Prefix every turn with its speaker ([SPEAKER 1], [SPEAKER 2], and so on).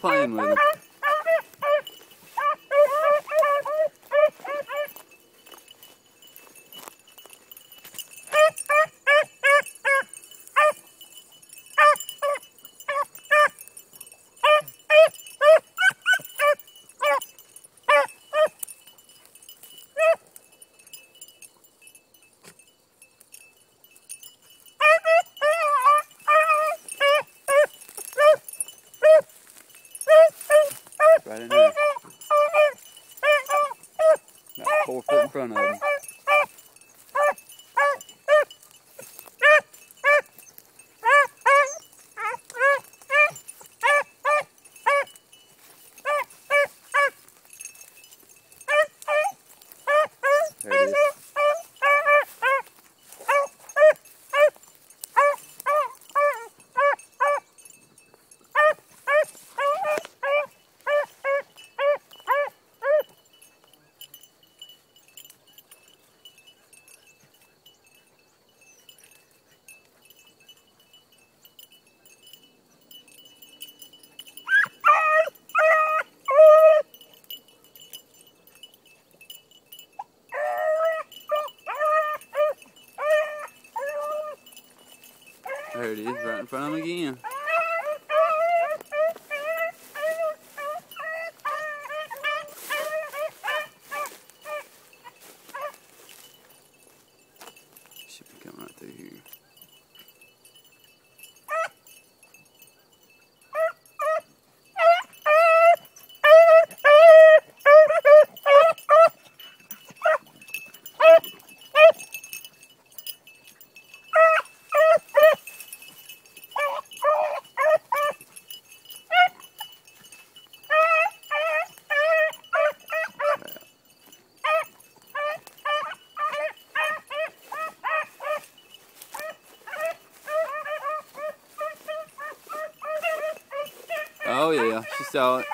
[SPEAKER 1] playing with them. Front of him. There it is, right in front of him again. Oh yeah, she saw it.